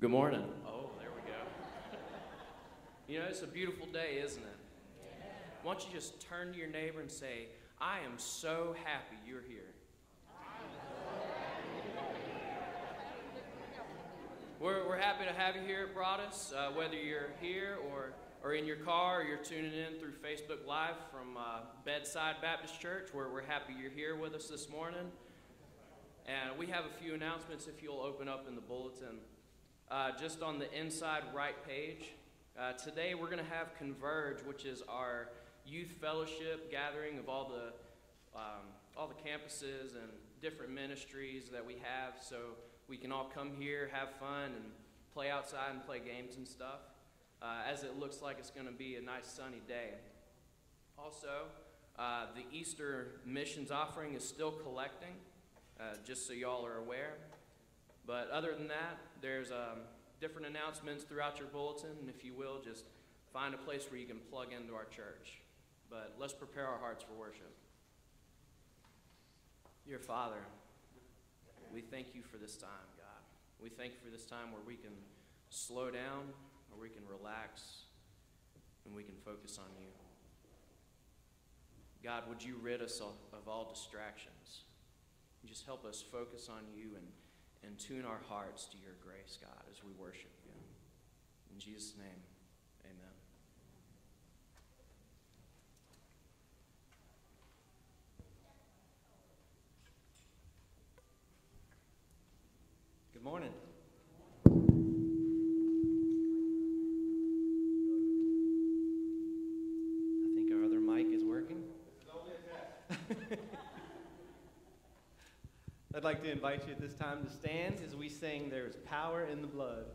Good morning. Oh, there we go. you know, it's a beautiful day, isn't it? Why don't you just turn to your neighbor and say, I am so happy you're here. We're, we're happy to have you here at Broadus, uh, whether you're here or, or in your car or you're tuning in through Facebook Live from uh, Bedside Baptist Church. We're, we're happy you're here with us this morning. And we have a few announcements if you'll open up in the bulletin. Uh, just on the inside right page, uh, today we're going to have Converge, which is our youth fellowship gathering of all the, um, all the campuses and different ministries that we have. So we can all come here, have fun, and play outside and play games and stuff, uh, as it looks like it's going to be a nice sunny day. Also, uh, the Easter missions offering is still collecting, uh, just so y'all are aware. But other than that, there's um, different announcements throughout your bulletin, and if you will, just find a place where you can plug into our church. But let's prepare our hearts for worship. Dear Father, we thank you for this time, God. We thank you for this time where we can slow down, where we can relax, and we can focus on you. God, would you rid us of, of all distractions? Just help us focus on you and, and tune our hearts to your grace, God, as we worship you. In Jesus' name, amen. Good morning. I think our other mic is working. I'd like to invite you at this time to stand as we sing There is Power in the Blood.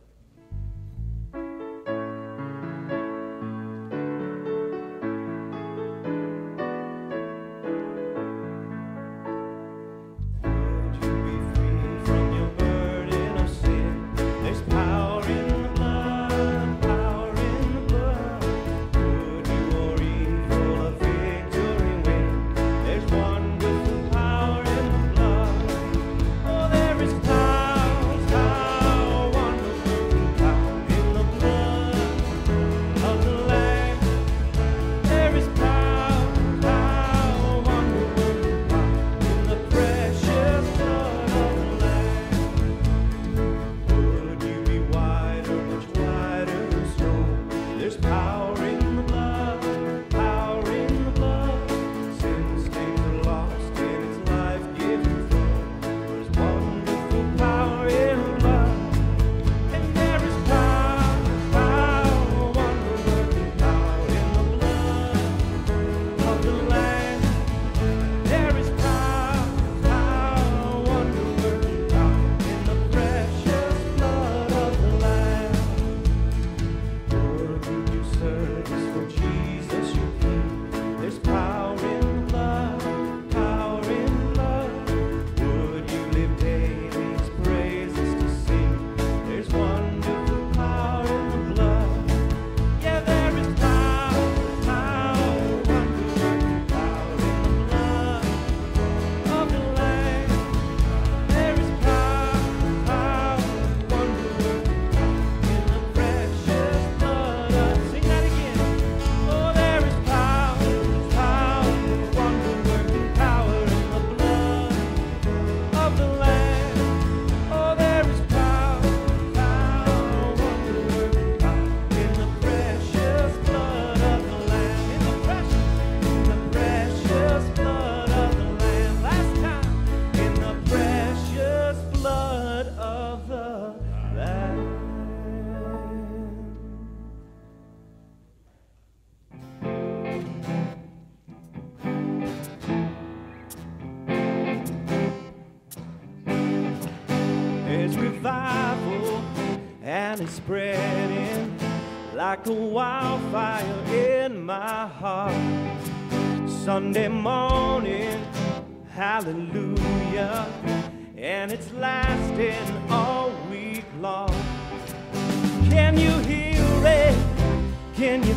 Wildfire in my heart. Sunday morning, hallelujah, and it's lasting all week long. Can you hear it? Can you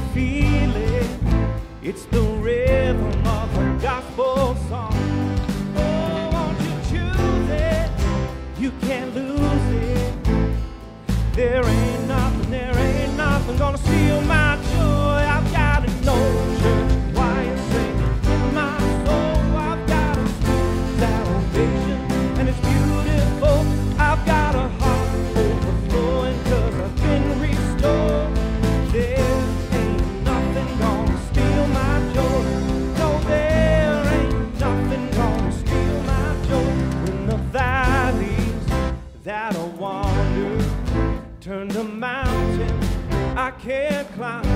can't climb.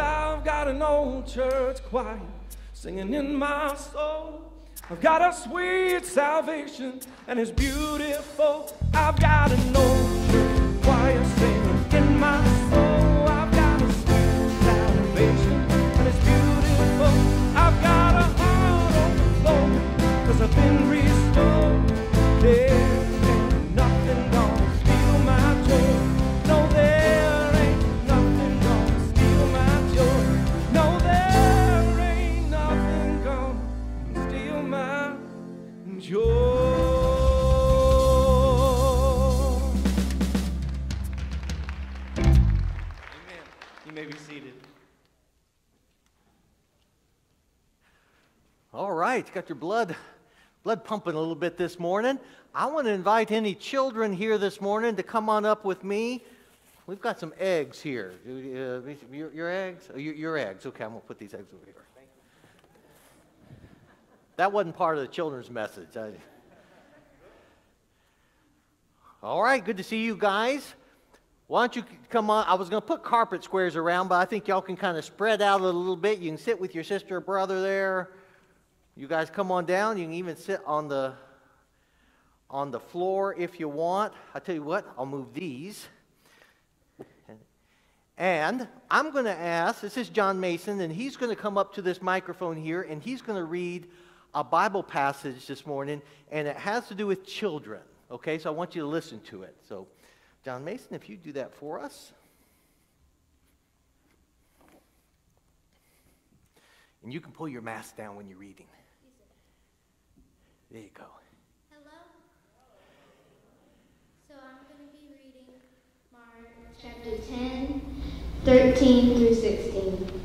I've got an old church choir singing in my soul. I've got a sweet salvation and it's beautiful. I've got an old Right, got your blood blood pumping a little bit this morning. I want to invite any children here this morning to come on up with me. We've got some eggs here. Uh, your, your eggs? Oh, your, your eggs. Okay, I'm going to put these eggs over here. That wasn't part of the children's message. I... All right, good to see you guys. Why don't you come on? I was going to put carpet squares around, but I think y'all can kind of spread out a little bit. You can sit with your sister or brother there. You guys come on down. You can even sit on the on the floor if you want. I tell you what, I'll move these. And I'm going to ask, this is John Mason, and he's going to come up to this microphone here, and he's going to read a Bible passage this morning, and it has to do with children. Okay, so I want you to listen to it. So, John Mason, if you do that for us. And you can pull your mask down when you're reading. There you go. Hello. So I'm going to be reading Mark chapter 10, 13 through 16.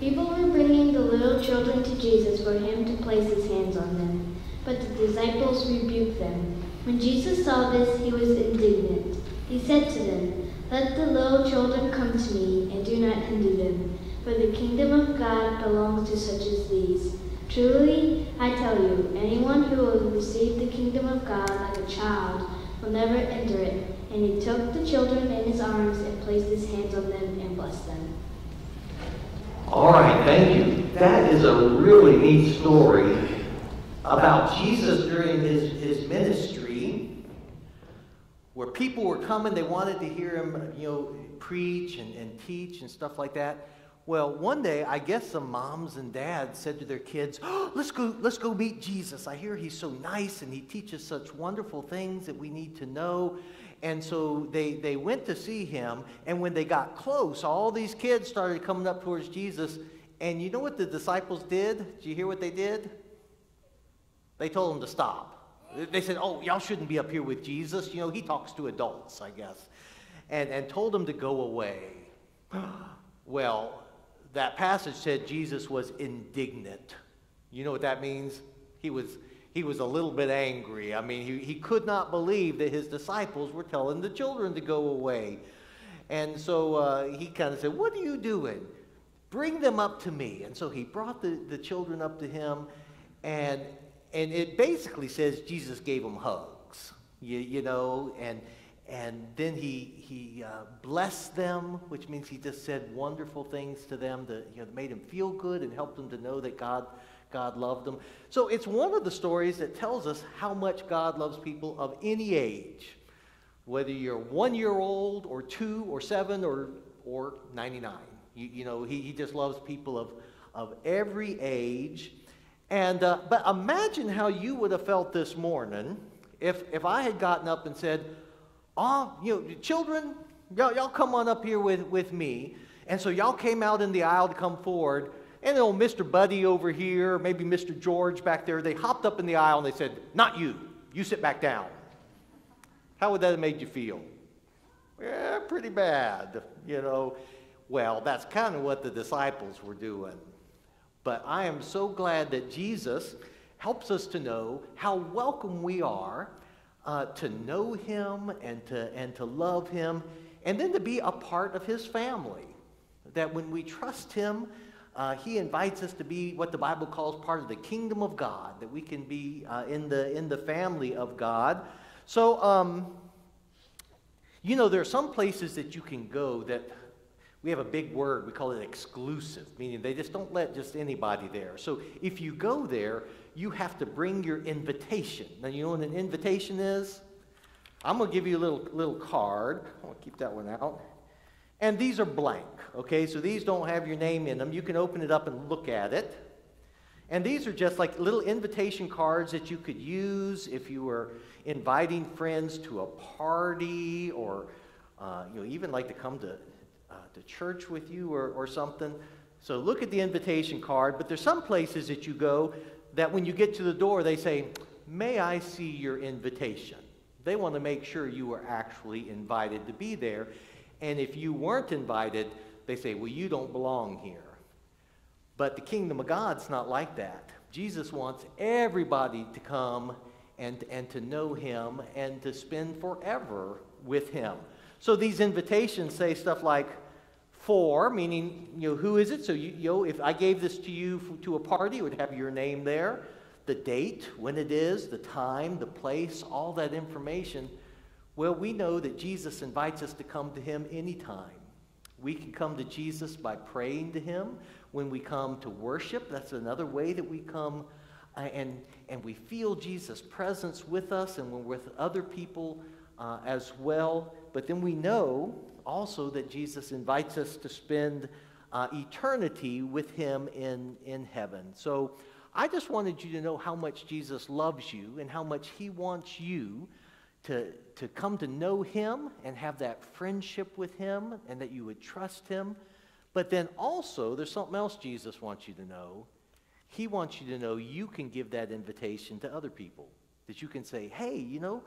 People were bringing the little children to Jesus for him to place his hands on them, but the disciples rebuked them. When Jesus saw this, he was indignant. He said to them, Let the little children come to me, and do not hinder them, for the kingdom of God belongs to such as these. Truly, I tell you, anyone who will receive the kingdom of God like a child will never enter it. And he took the children in his arms and placed his hands on them and blessed them. All right, thank you. That is a really neat story about Jesus during his, his ministry where people were coming, they wanted to hear him, you know, preach and, and teach and stuff like that. Well, one day, I guess some moms and dads said to their kids, oh, let's, go, let's go meet Jesus. I hear he's so nice and he teaches such wonderful things that we need to know. And so they, they went to see him. And when they got close, all these kids started coming up towards Jesus. And you know what the disciples did? Did you hear what they did? They told him to stop. They said, Oh, y'all shouldn't be up here with Jesus. You know, he talks to adults, I guess. And, and told him to go away. well, that passage said Jesus was indignant. You know what that means? He was, he was a little bit angry. I mean, he, he could not believe that his disciples were telling the children to go away. And so uh, he kind of said, What are you doing? Bring them up to me. And so he brought the, the children up to him, and, and it basically says Jesus gave them hugs, you, you know, and, and then he, he uh, blessed them, which means he just said wonderful things to them that you know, made them feel good and helped them to know that God, God loved them. So it's one of the stories that tells us how much God loves people of any age, whether you're one year old or two or seven or, or 99. You, you know, he, he just loves people of, of every age. And, uh, but imagine how you would have felt this morning if, if I had gotten up and said, oh, you know, children, y'all, y'all come on up here with, with me. And so y'all came out in the aisle to come forward. And old Mr. Buddy over here, maybe Mr. George back there, they hopped up in the aisle and they said, Not you. You sit back down. How would that have made you feel? Yeah, pretty bad, you know. Well, that's kind of what the disciples were doing. But I am so glad that Jesus helps us to know how welcome we are uh, to know him and to, and to love him, and then to be a part of his family. That when we trust him, uh, he invites us to be what the Bible calls part of the kingdom of God, that we can be uh, in, the, in the family of God. So, um, you know, there are some places that you can go that we have a big word, we call it exclusive, meaning they just don't let just anybody there. So if you go there, you have to bring your invitation. Now, you know what an invitation is? I'm going to give you a little, little card. I want to keep that one out. And these are blank, okay? So these don't have your name in them. You can open it up and look at it. And these are just like little invitation cards that you could use if you were inviting friends to a party or uh, you know, even like to come to, uh, to church with you or, or something. So look at the invitation card, but there's some places that you go that when you get to the door, they say, May I see your invitation? They want to make sure you were actually invited to be there. And if you weren't invited, they say, Well, you don't belong here. But the kingdom of God's not like that. Jesus wants everybody to come and, and to know him and to spend forever with him. So these invitations say stuff like, for, meaning, you know, who is it? So, you, you know, if I gave this to you to a party, it would have your name there, the date, when it is, the time, the place, all that information. Well, we know that Jesus invites us to come to him anytime. We can come to Jesus by praying to him. When we come to worship, that's another way that we come uh, and, and we feel Jesus' presence with us and we're with other people uh, as well. But then we know also that Jesus invites us to spend uh, eternity with him in, in heaven. So I just wanted you to know how much Jesus loves you and how much he wants you to, to come to know him and have that friendship with him and that you would trust him. But then also, there's something else Jesus wants you to know. He wants you to know you can give that invitation to other people. That you can say, hey, you know,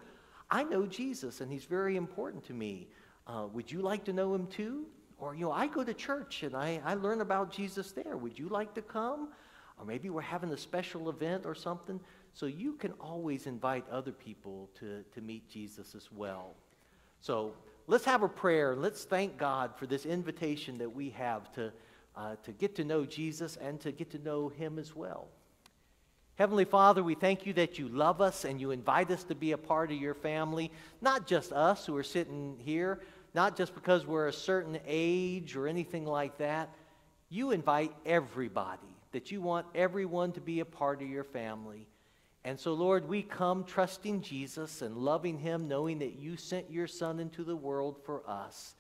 I know Jesus and he's very important to me. Uh, would you like to know him too? Or, you know, I go to church and I, I learn about Jesus there. Would you like to come? Or maybe we're having a special event or something. So you can always invite other people to, to meet Jesus as well. So let's have a prayer. Let's thank God for this invitation that we have to, uh, to get to know Jesus and to get to know him as well. Heavenly Father, we thank you that you love us and you invite us to be a part of your family, not just us who are sitting here, not just because we're a certain age or anything like that. You invite everybody, that you want everyone to be a part of your family. And so, Lord, we come trusting Jesus and loving him, knowing that you sent your Son into the world for us.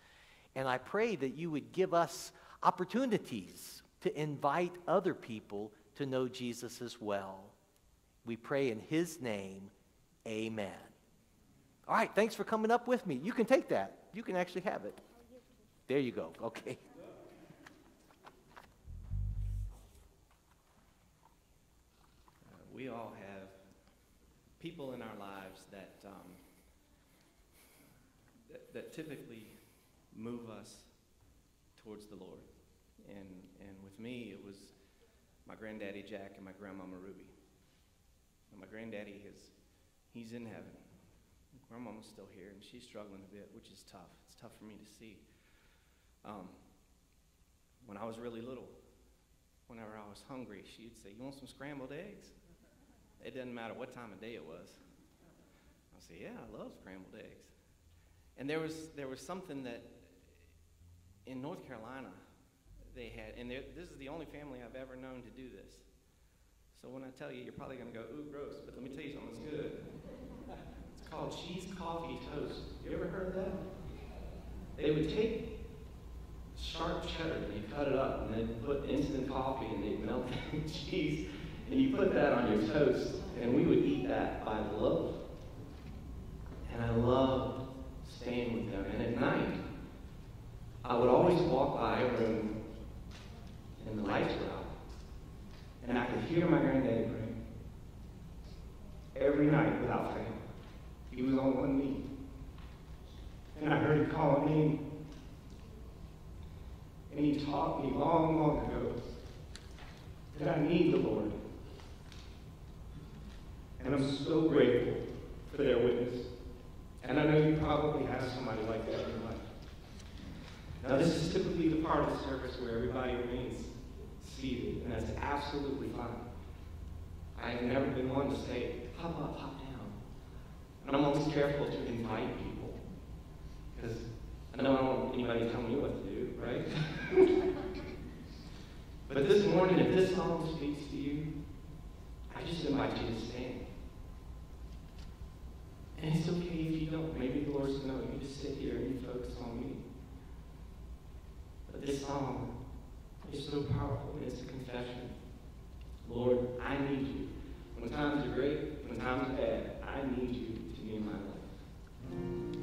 And I pray that you would give us opportunities to invite other people to know Jesus as well. We pray in his name, amen. All right, thanks for coming up with me. You can take that. You can actually have it. There you go. Okay. We all have people in our lives that, um, that, that typically move us towards the Lord. And, and with me, it was my granddaddy Jack and my grandmama Ruby. And my granddaddy is, he's in heaven. Grandmama's still here, and she's struggling a bit, which is tough. It's tough for me to see. Um, when I was really little, whenever I was hungry, she'd say, You want some scrambled eggs? It didn't matter what time of day it was. I'd say, Yeah, I love scrambled eggs. And there was, there was something that in North Carolina they had, and this is the only family I've ever known to do this. So when I tell you, you're probably going to go, ooh, gross, but let me tell you something that's good. It's called cheese coffee toast. You ever heard of that? They would take sharp cheddar and you cut it up and then put instant coffee and they'd melt the cheese and you put that on your toast and we would eat that by the loaf. And I loved staying with them. And at night, I would always walk by a room and the lights were out. And I could hear my granddaddy praying. Every night without fail. He was on one knee. And I heard him call a name. And he taught me long, long ago that I need the Lord. And I'm so grateful for their witness. And I know you probably have somebody like that in your life. Now, this is typically the part of the service where everybody remains seated, and that's absolutely fine. I have never been one to say, hop up, hop down. And I'm always careful to invite people. Because I know don't want anybody to tell me what to do, right? but this morning, if this song speaks to you, I just invite you to stand. And it's okay if you don't. Maybe the Lord's no, you just sit here and you focus on me. But this song is so powerful, and it's a confession. Lord, I need you. When the times are great, when the times are bad, I need you to in my life.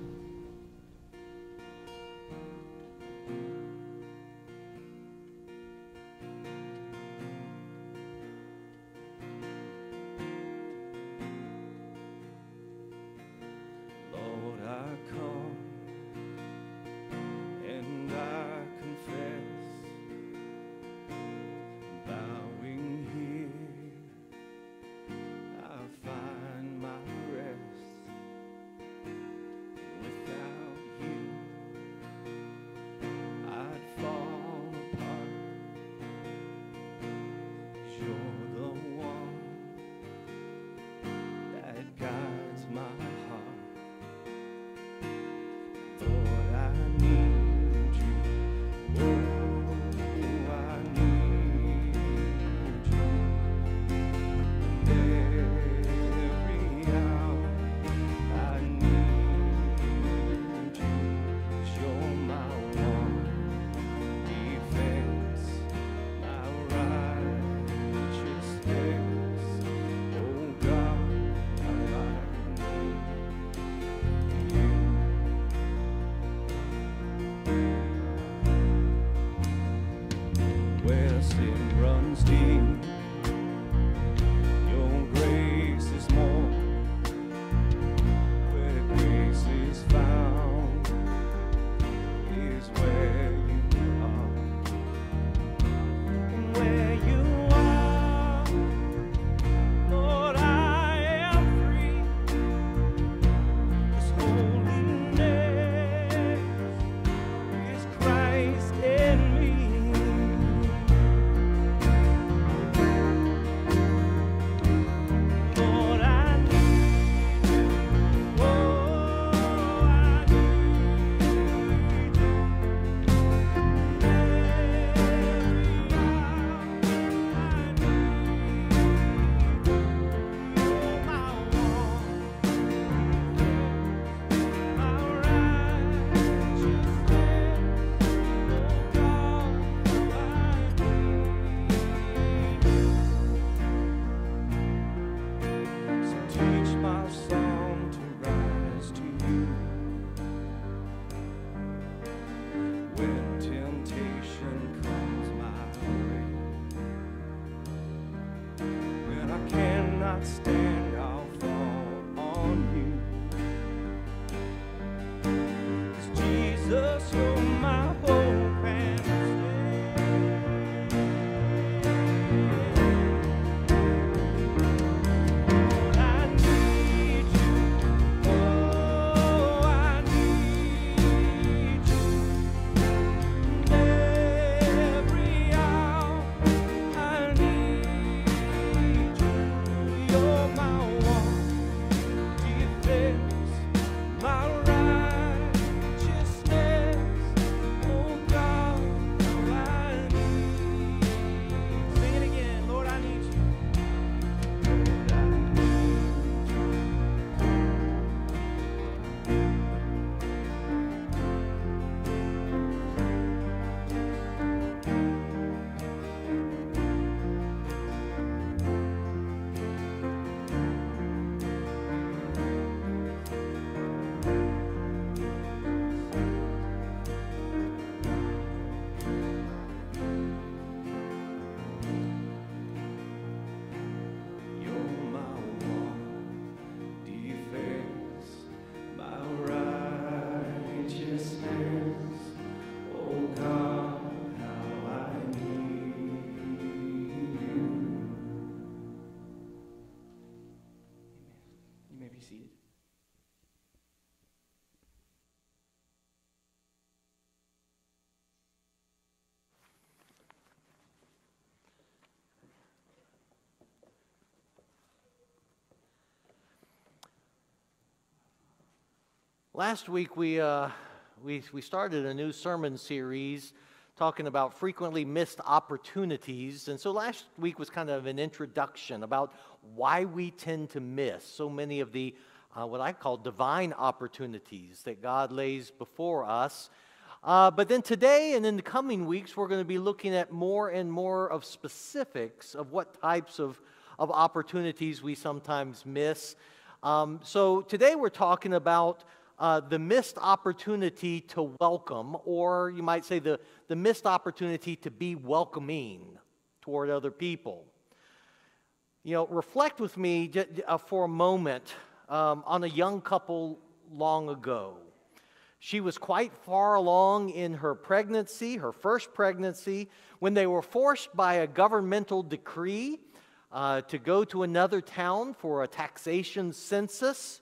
Last week we, uh, we, we started a new sermon series talking about frequently missed opportunities. And so last week was kind of an introduction about why we tend to miss so many of the, uh, what I call divine opportunities that God lays before us. Uh, but then today and in the coming weeks, we're going to be looking at more and more of specifics of what types of, of opportunities we sometimes miss. Um, so today we're talking about uh, the missed opportunity to welcome, or you might say the, the missed opportunity to be welcoming toward other people. You know, reflect with me uh, for a moment um, on a young couple long ago. She was quite far along in her pregnancy, her first pregnancy, when they were forced by a governmental decree uh, to go to another town for a taxation census.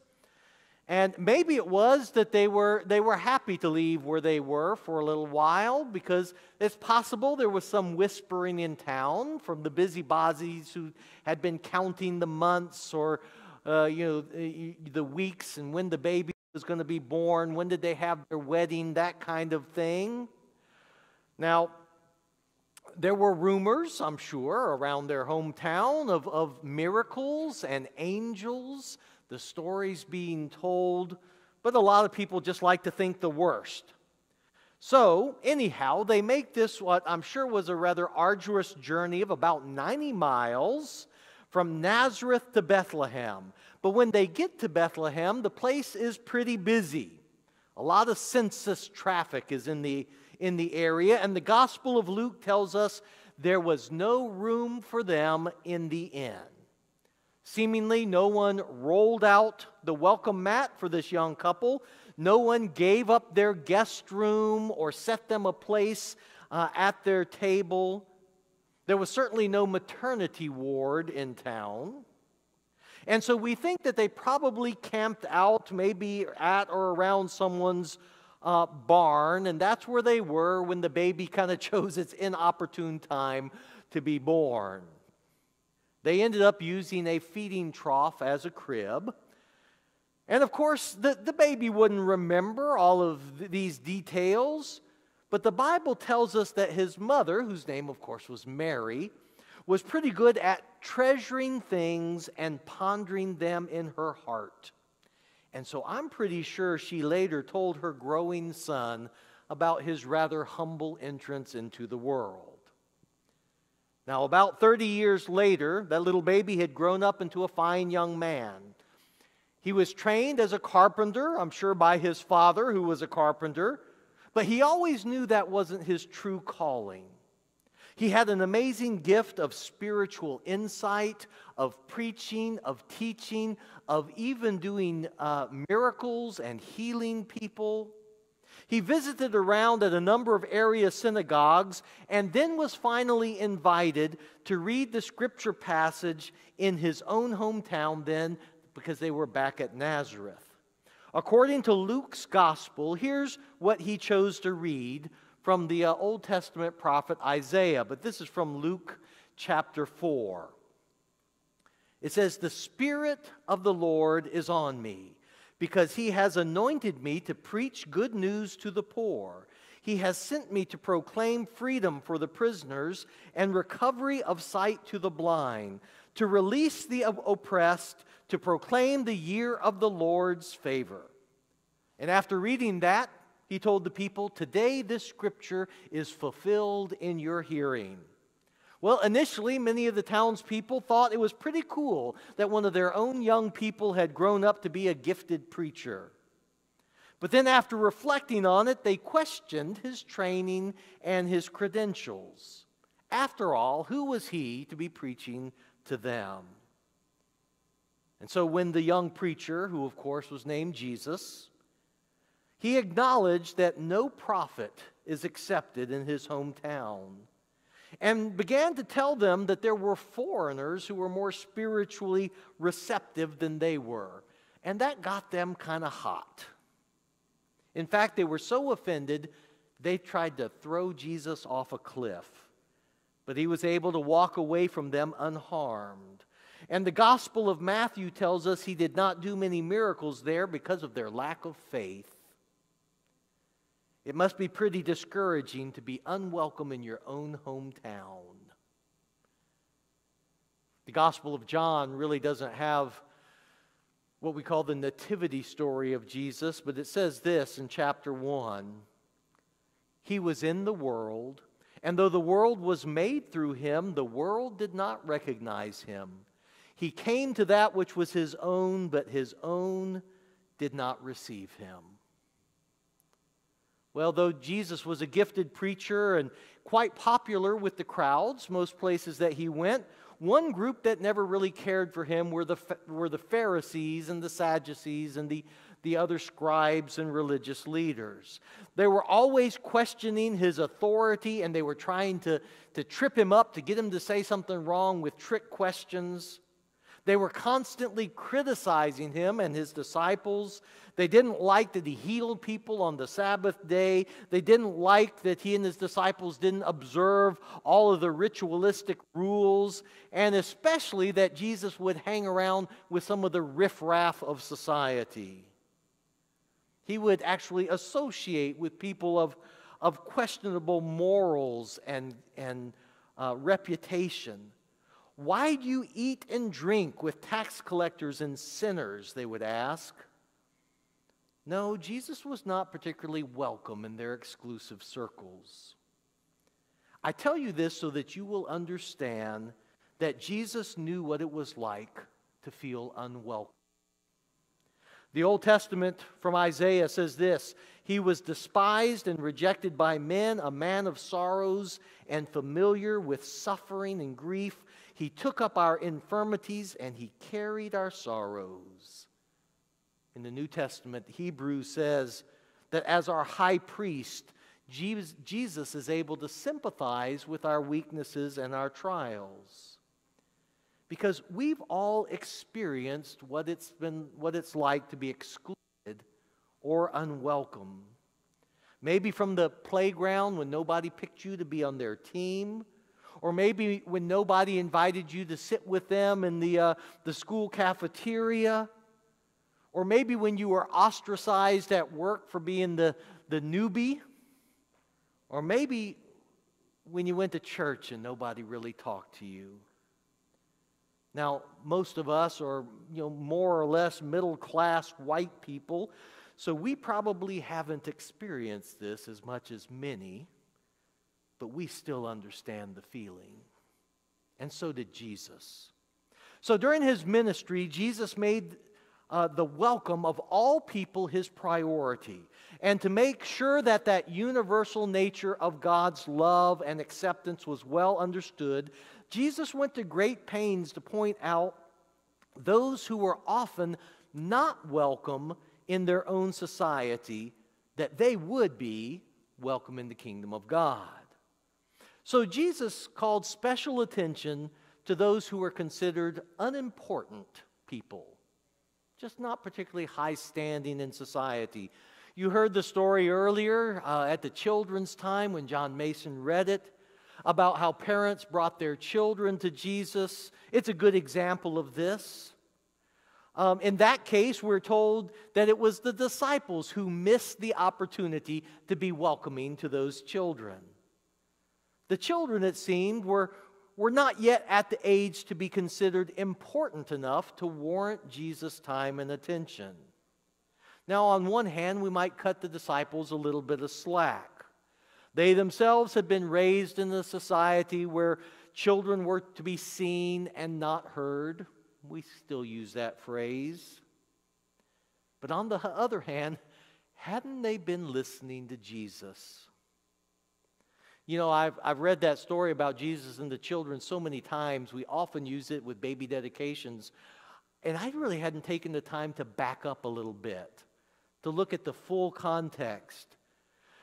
And maybe it was that they were, they were happy to leave where they were for a little while because it's possible there was some whispering in town from the busybodies who had been counting the months or uh, you know, the weeks and when the baby was going to be born, when did they have their wedding, that kind of thing. Now, there were rumors, I'm sure, around their hometown of, of miracles and angels the stories being told, but a lot of people just like to think the worst. So, anyhow, they make this what I'm sure was a rather arduous journey of about 90 miles from Nazareth to Bethlehem. But when they get to Bethlehem, the place is pretty busy. A lot of census traffic is in the, in the area, and the Gospel of Luke tells us there was no room for them in the inn. Seemingly, no one rolled out the welcome mat for this young couple. No one gave up their guest room or set them a place uh, at their table. There was certainly no maternity ward in town. And so we think that they probably camped out, maybe at or around someone's uh, barn, and that's where they were when the baby kind of chose its inopportune time to be born. They ended up using a feeding trough as a crib. And of course, the, the baby wouldn't remember all of th- these details, but the Bible tells us that his mother, whose name, of course, was Mary, was pretty good at treasuring things and pondering them in her heart. And so I'm pretty sure she later told her growing son about his rather humble entrance into the world. Now, about 30 years later, that little baby had grown up into a fine young man. He was trained as a carpenter, I'm sure by his father, who was a carpenter, but he always knew that wasn't his true calling. He had an amazing gift of spiritual insight, of preaching, of teaching, of even doing uh, miracles and healing people. He visited around at a number of area synagogues and then was finally invited to read the scripture passage in his own hometown, then, because they were back at Nazareth. According to Luke's gospel, here's what he chose to read from the uh, Old Testament prophet Isaiah, but this is from Luke chapter 4. It says, The Spirit of the Lord is on me because he has anointed me to preach good news to the poor. He has sent me to proclaim freedom for the prisoners and recovery of sight to the blind, to release the oppressed, to proclaim the year of the Lord's favor. And after reading that, he told the people, Today this scripture is fulfilled in your hearing. Well, initially, many of the townspeople thought it was pretty cool that one of their own young people had grown up to be a gifted preacher. But then, after reflecting on it, they questioned his training and his credentials. After all, who was he to be preaching to them? And so, when the young preacher, who of course was named Jesus, he acknowledged that no prophet is accepted in his hometown and began to tell them that there were foreigners who were more spiritually receptive than they were. And that got them kind of hot. In fact, they were so offended, they tried to throw Jesus off a cliff. But he was able to walk away from them unharmed. And the Gospel of Matthew tells us he did not do many miracles there because of their lack of faith. It must be pretty discouraging to be unwelcome in your own hometown. The Gospel of John really doesn't have what we call the nativity story of Jesus, but it says this in chapter 1 He was in the world, and though the world was made through him, the world did not recognize him. He came to that which was his own, but his own did not receive him. Well, though Jesus was a gifted preacher and quite popular with the crowds, most places that he went, one group that never really cared for him were the, were the Pharisees and the Sadducees and the, the other scribes and religious leaders. They were always questioning his authority and they were trying to, to trip him up, to get him to say something wrong with trick questions. They were constantly criticizing him and his disciples. They didn't like that he healed people on the Sabbath day. They didn't like that he and his disciples didn't observe all of the ritualistic rules, and especially that Jesus would hang around with some of the riffraff of society. He would actually associate with people of, of questionable morals and, and uh, reputation. Why do you eat and drink with tax collectors and sinners? They would ask. No, Jesus was not particularly welcome in their exclusive circles. I tell you this so that you will understand that Jesus knew what it was like to feel unwelcome. The Old Testament from Isaiah says this He was despised and rejected by men, a man of sorrows and familiar with suffering and grief. He took up our infirmities and he carried our sorrows. In the New Testament, Hebrews says that as our high priest, Jesus is able to sympathize with our weaknesses and our trials. Because we've all experienced what it's, been, what it's like to be excluded or unwelcome. Maybe from the playground when nobody picked you to be on their team or maybe when nobody invited you to sit with them in the, uh, the school cafeteria, or maybe when you were ostracized at work for being the, the newbie, or maybe when you went to church and nobody really talked to you. Now, most of us are, you know, more or less middle class white people, so we probably haven't experienced this as much as many but we still understand the feeling. And so did Jesus. So during his ministry, Jesus made uh, the welcome of all people his priority. And to make sure that that universal nature of God's love and acceptance was well understood, Jesus went to great pains to point out those who were often not welcome in their own society, that they would be welcome in the kingdom of God. So Jesus called special attention to those who were considered unimportant people, just not particularly high standing in society. You heard the story earlier uh, at the children's time when John Mason read it about how parents brought their children to Jesus. It's a good example of this. Um, in that case, we're told that it was the disciples who missed the opportunity to be welcoming to those children. The children, it seemed, were, were not yet at the age to be considered important enough to warrant Jesus' time and attention. Now, on one hand, we might cut the disciples a little bit of slack. They themselves had been raised in a society where children were to be seen and not heard. We still use that phrase. But on the other hand, hadn't they been listening to Jesus? You know, I've, I've read that story about Jesus and the children so many times. We often use it with baby dedications. And I really hadn't taken the time to back up a little bit, to look at the full context.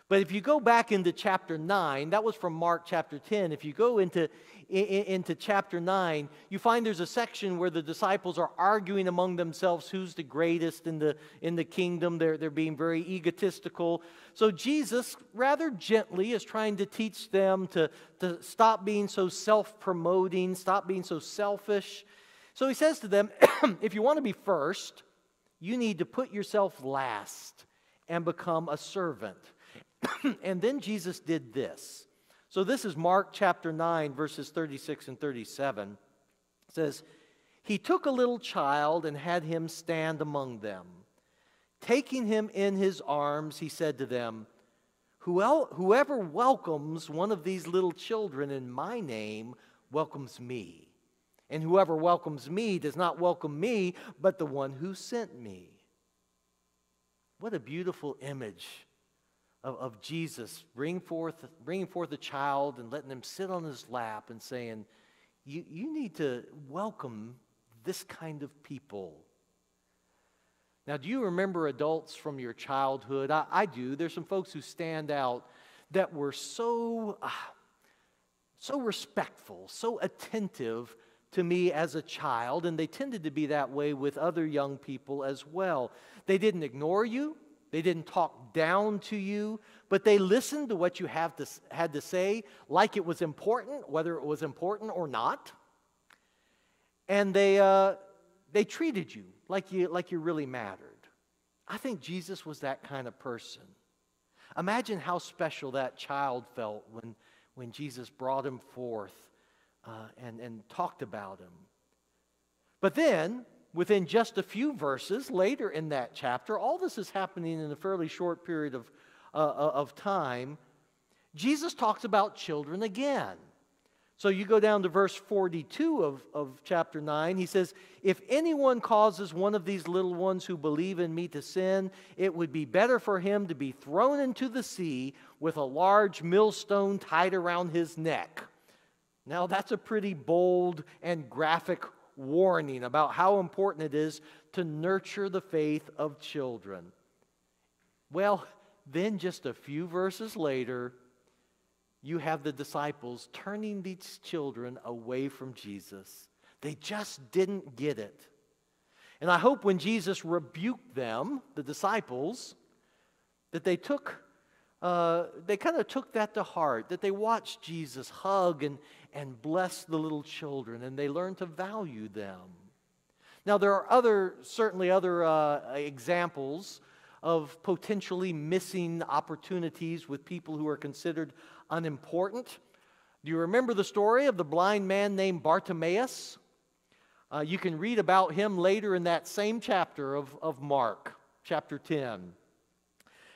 But if you go back into chapter 9, that was from Mark chapter 10. If you go into, in, into chapter 9, you find there's a section where the disciples are arguing among themselves who's the greatest in the, in the kingdom. They're, they're being very egotistical. So Jesus, rather gently, is trying to teach them to, to stop being so self promoting, stop being so selfish. So he says to them, if you want to be first, you need to put yourself last and become a servant. and then Jesus did this. So this is Mark chapter 9, verses 36 and 37. It says, He took a little child and had him stand among them. Taking him in his arms, he said to them, Whoever welcomes one of these little children in my name welcomes me. And whoever welcomes me does not welcome me, but the one who sent me. What a beautiful image of, of Jesus bringing forth, bringing forth a child and letting him sit on his lap and saying, you, you need to welcome this kind of people. Now, do you remember adults from your childhood? I, I do. There's some folks who stand out that were so, uh, so respectful, so attentive to me as a child, and they tended to be that way with other young people as well. They didn't ignore you, they didn't talk down to you, but they listened to what you have to, had to say like it was important, whether it was important or not. And they, uh, they treated you like, you like you really mattered. I think Jesus was that kind of person. Imagine how special that child felt when, when Jesus brought him forth uh, and, and talked about him. But then, within just a few verses later in that chapter, all this is happening in a fairly short period of, uh, uh, of time. Jesus talks about children again. So you go down to verse 42 of, of chapter 9. He says, If anyone causes one of these little ones who believe in me to sin, it would be better for him to be thrown into the sea with a large millstone tied around his neck. Now, that's a pretty bold and graphic warning about how important it is to nurture the faith of children. Well, then just a few verses later, you have the disciples turning these children away from Jesus. They just didn't get it. And I hope when Jesus rebuked them, the disciples, that they took, uh, they kind of took that to heart, that they watched Jesus hug and, and bless the little children, and they learned to value them. Now, there are other, certainly other uh, examples of potentially missing opportunities with people who are considered unimportant. Do you remember the story of the blind man named Bartimaeus? Uh, you can read about him later in that same chapter of, of Mark, chapter 10.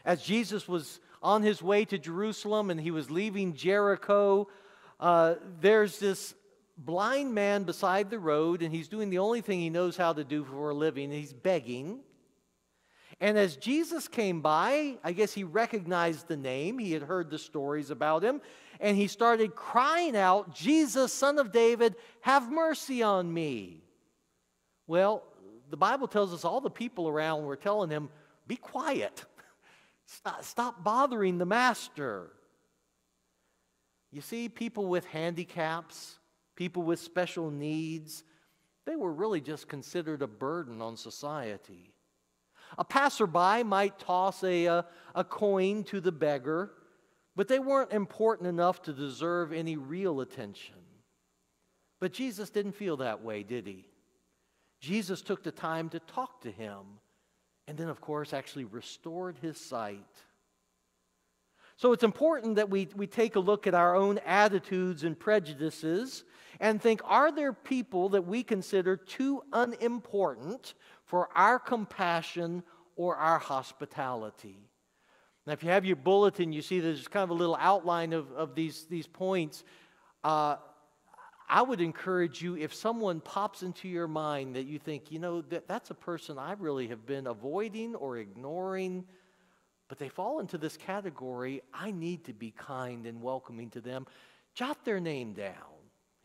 As Jesus was on his way to Jerusalem and he was leaving Jericho, uh, there's this blind man beside the road, and he's doing the only thing he knows how to do for a living. He's begging. And as Jesus came by, I guess he recognized the name. He had heard the stories about him. And he started crying out, Jesus, son of David, have mercy on me. Well, the Bible tells us all the people around were telling him, be quiet. Stop, stop bothering the master. You see, people with handicaps, people with special needs, they were really just considered a burden on society. A passerby might toss a, a, a, coin to the beggar, but they weren't important enough to deserve any real attention. But Jesus didn't feel that way, did he? Jesus took the time to talk to him, and then, of course, actually restored his sight. So it's important that we, we take a look at our own attitudes and prejudices and think are there people that we consider too unimportant for our compassion or our hospitality? Now, if you have your bulletin, you see there's kind of a little outline of, of these, these points. Uh, I would encourage you if someone pops into your mind that you think, you know, that, that's a person I really have been avoiding or ignoring but they fall into this category I need to be kind and welcoming to them. Jot their name down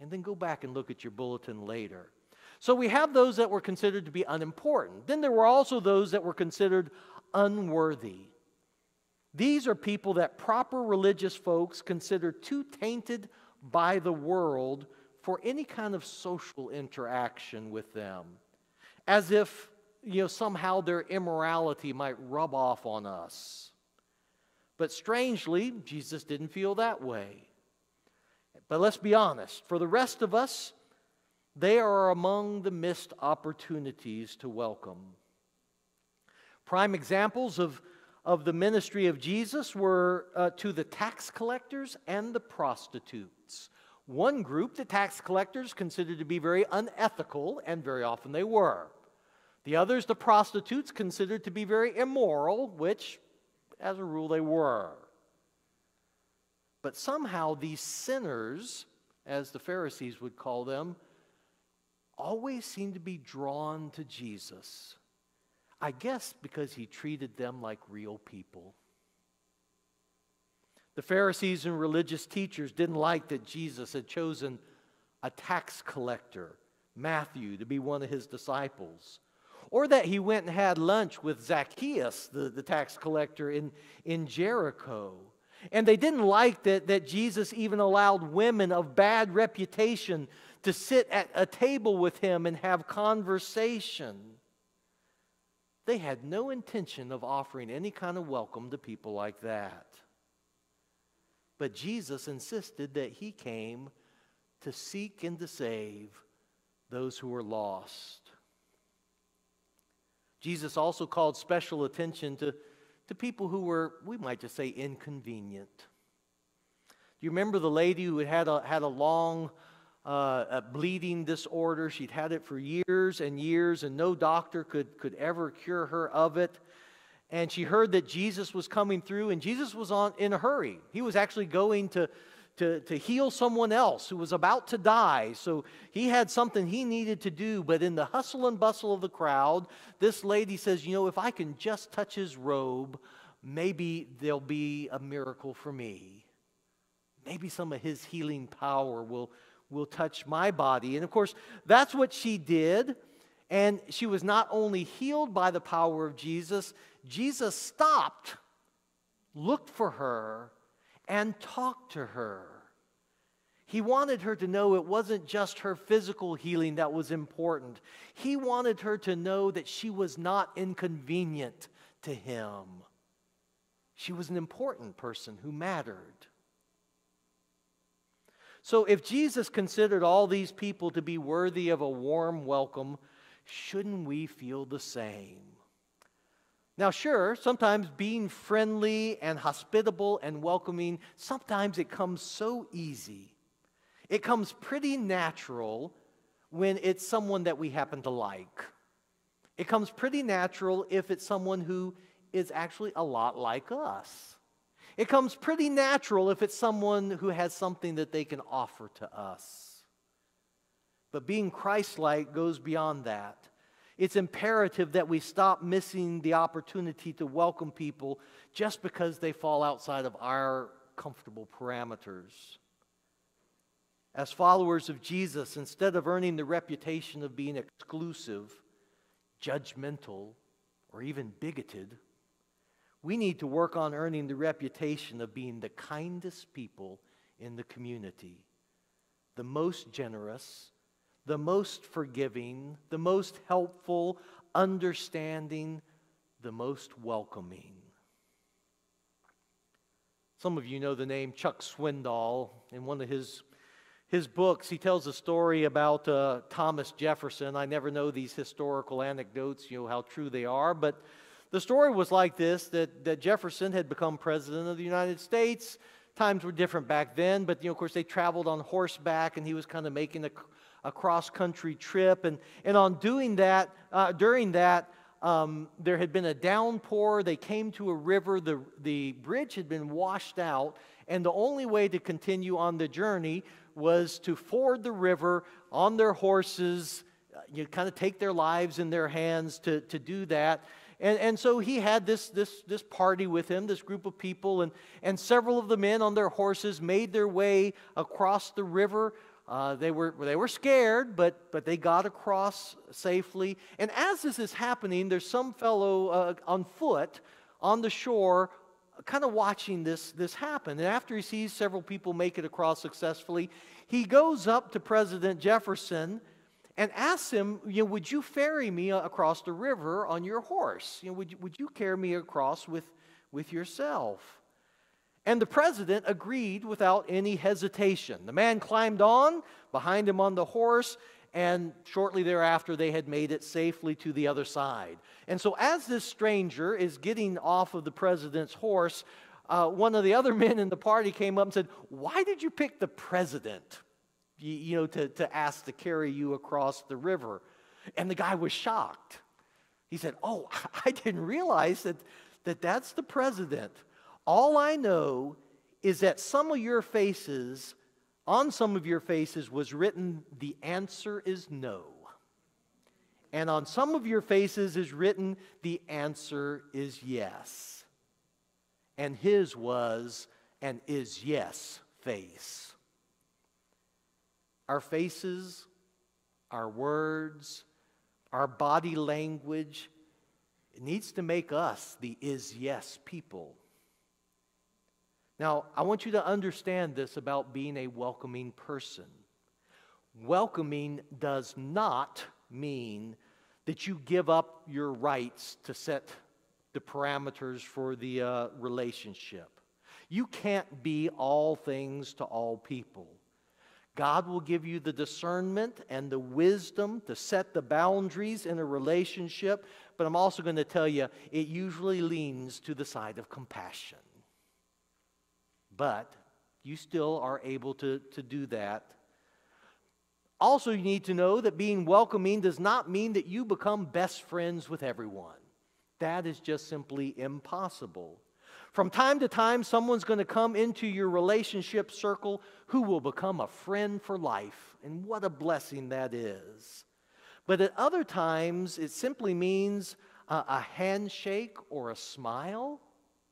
and then go back and look at your bulletin later. So we have those that were considered to be unimportant. Then there were also those that were considered unworthy. These are people that proper religious folks consider too tainted by the world for any kind of social interaction with them, as if you know, somehow their immorality might rub off on us. But strangely, Jesus didn't feel that way. But let's be honest for the rest of us, they are among the missed opportunities to welcome. Prime examples of, of the ministry of Jesus were uh, to the tax collectors and the prostitutes. One group, the tax collectors, considered to be very unethical, and very often they were. The others, the prostitutes, considered to be very immoral, which, as a rule, they were. But somehow these sinners, as the Pharisees would call them, always seemed to be drawn to Jesus. I guess because he treated them like real people. The Pharisees and religious teachers didn't like that Jesus had chosen a tax collector, Matthew, to be one of his disciples. Or that he went and had lunch with Zacchaeus, the, the tax collector in, in Jericho. And they didn't like that, that Jesus even allowed women of bad reputation to sit at a table with him and have conversation. They had no intention of offering any kind of welcome to people like that. But Jesus insisted that he came to seek and to save those who were lost. Jesus also called special attention to, to people who were, we might just say, inconvenient. Do you remember the lady who had a, had a long uh, a bleeding disorder. She'd had it for years and years, and no doctor could, could ever cure her of it. And she heard that Jesus was coming through, and Jesus was on, in a hurry. He was actually going to, to, to heal someone else who was about to die. So he had something he needed to do. But in the hustle and bustle of the crowd, this lady says, You know, if I can just touch his robe, maybe there'll be a miracle for me. Maybe some of his healing power will will touch my body. And of course, that's what she did. And she was not only healed by the power of Jesus, Jesus stopped, looked for her, and talked to her. He wanted her to know it wasn't just her physical healing that was important. He wanted her to know that she was not inconvenient to him. She was an important person who mattered. So, if Jesus considered all these people to be worthy of a warm welcome, shouldn't we feel the same? Now, sure, sometimes being friendly and hospitable and welcoming, sometimes it comes so easy. It comes pretty natural when it's someone that we happen to like. It comes pretty natural if it's someone who is actually a lot like us. It comes pretty natural if it's someone who has something that they can offer to us. But being Christ like goes beyond that. It's imperative that we stop missing the opportunity to welcome people just because they fall outside of our comfortable parameters. As followers of Jesus, instead of earning the reputation of being exclusive, judgmental, or even bigoted, we need to work on earning the reputation of being the kindest people in the community, the most generous, the most forgiving, the most helpful, understanding, the most welcoming. Some of you know the name Chuck Swindoll. In one of his, his books, he tells a story about uh, Thomas Jefferson. I never know these historical anecdotes, you know, how true they are, but the story was like this that, that Jefferson had become president of the United States. Times were different back then, but you know, of course, they traveled on horseback and he was kind of making a, a cross country trip. And, and on doing that, uh, during that, um, there had been a downpour. They came to a river. The, the bridge had been washed out. And the only way to continue on the journey was to ford the river on their horses. Uh, you kind of take their lives in their hands to, to do that. And, and so he had this, this, this party with him, this group of people, and, and several of the men on their horses made their way across the river. Uh, they, were, they were scared, but, but they got across safely. And as this is happening, there's some fellow uh, on foot on the shore kind of watching this, this happen. And after he sees several people make it across successfully, he goes up to President Jefferson and asks him, you know, would you ferry me across the river on your horse? You know, would you, would you carry me across with, with yourself? And the president agreed without any hesitation. The man climbed on behind him on the horse, and shortly thereafter, they had made it safely to the other side. And so, as this stranger is getting off of the president's horse, uh, one of the other men in the party came up and said, Why did you pick the president? You, you know, to, to ask to carry you across the river. And the guy was shocked. He said, Oh, I didn't realize that, that that's the president. All I know is that some of your faces, on some of your faces was written, The answer is no. And on some of your faces is written, The answer is yes. And his was and is yes face. Our faces, our words, our body language, it needs to make us the is yes people. Now, I want you to understand this about being a welcoming person. Welcoming does not mean that you give up your rights to set the parameters for the uh, relationship. You can't be all things to all people. God will give you the discernment and the wisdom to set the boundaries in a relationship, but I'm also going to tell you it usually leans to the side of compassion. But you still are able to, to do that. Also, you need to know that being welcoming does not mean that you become best friends with everyone. That is just simply impossible. From time to time, someone's going to come into your relationship circle who will become a friend for life. And what a blessing that is. But at other times, it simply means a, a handshake or a smile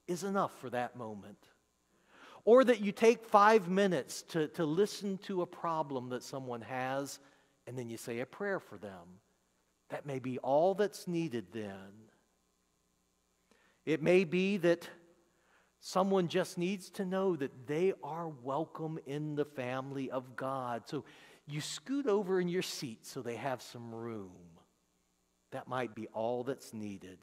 is enough for that moment. Or that you take five minutes to, to listen to a problem that someone has and then you say a prayer for them. That may be all that's needed then. It may be that someone just needs to know that they are welcome in the family of God. So you scoot over in your seat so they have some room. That might be all that's needed.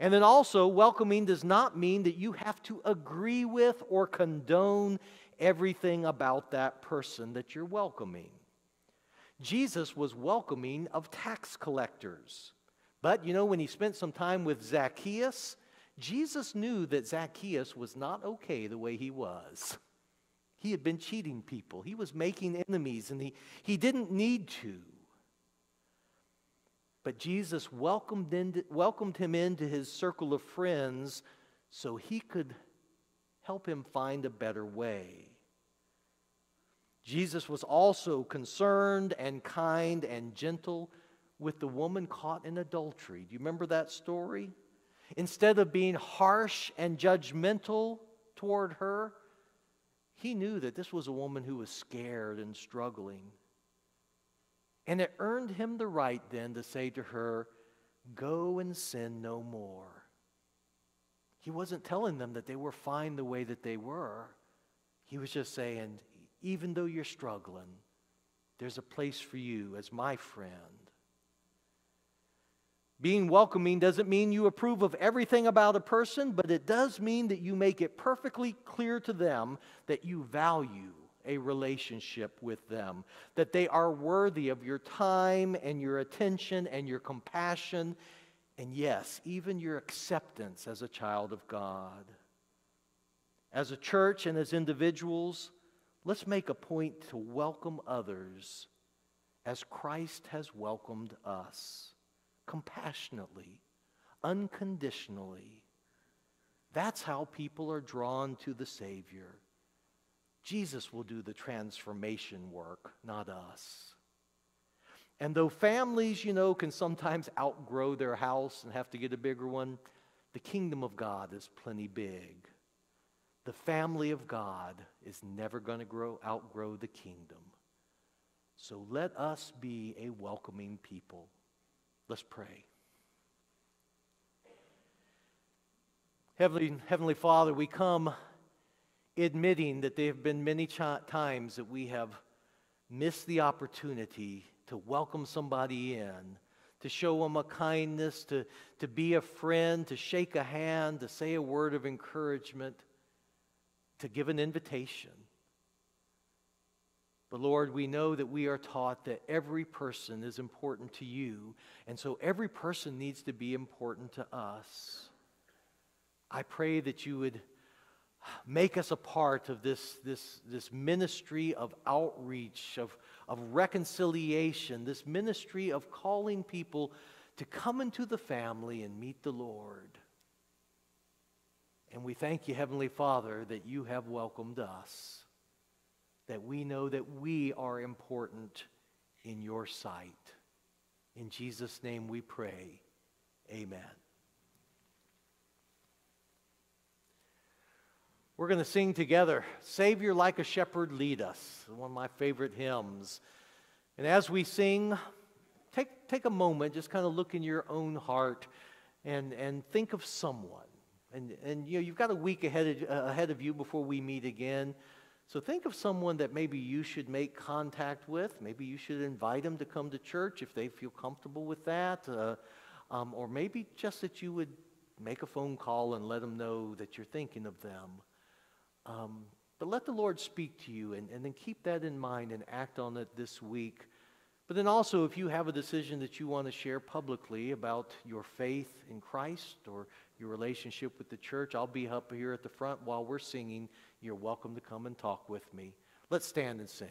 And then also, welcoming does not mean that you have to agree with or condone everything about that person that you're welcoming. Jesus was welcoming of tax collectors. But you know, when he spent some time with Zacchaeus, Jesus knew that Zacchaeus was not okay the way he was. He had been cheating people, he was making enemies, and he, he didn't need to. But Jesus welcomed, welcomed him into his circle of friends so he could help him find a better way. Jesus was also concerned and kind and gentle with the woman caught in adultery. Do you remember that story? Instead of being harsh and judgmental toward her, he knew that this was a woman who was scared and struggling. And it earned him the right then to say to her, Go and sin no more. He wasn't telling them that they were fine the way that they were. He was just saying, Even though you're struggling, there's a place for you as my friend. Being welcoming doesn't mean you approve of everything about a person, but it does mean that you make it perfectly clear to them that you value a relationship with them, that they are worthy of your time and your attention and your compassion, and yes, even your acceptance as a child of God. As a church and as individuals, let's make a point to welcome others as Christ has welcomed us compassionately, unconditionally. That's how people are drawn to the Savior. Jesus will do the transformation work, not us. And though families, you know, can sometimes outgrow their house and have to get a bigger one, the kingdom of God is plenty big. The family of God is never going to grow outgrow the kingdom. So let us be a welcoming people. Let's pray. Heavenly, Heavenly Father, we come admitting that there have been many ch- times that we have missed the opportunity to welcome somebody in, to show them a kindness, to, to be a friend, to shake a hand, to say a word of encouragement, to give an invitation. But Lord, we know that we are taught that every person is important to you, and so every person needs to be important to us. I pray that you would make us a part of this, this, this ministry of outreach, of, of reconciliation, this ministry of calling people to come into the family and meet the Lord. And we thank you, Heavenly Father, that you have welcomed us, that we know that we are important in your sight. In Jesus' name we pray. Amen. We're going to sing together, Savior Like a Shepherd Lead Us, one of my favorite hymns. And as we sing, take, take a moment, just kind of look in your own heart and, and think of someone. And, and you know, you've got a week ahead of, uh, ahead of you before we meet again. So think of someone that maybe you should make contact with. Maybe you should invite them to come to church if they feel comfortable with that. Uh, um, or maybe just that you would make a phone call and let them know that you're thinking of them. Um, but let the Lord speak to you and, and then keep that in mind and act on it this week. But then also, if you have a decision that you want to share publicly about your faith in Christ or your relationship with the church, I'll be up here at the front while we're singing. You're welcome to come and talk with me. Let's stand and sing.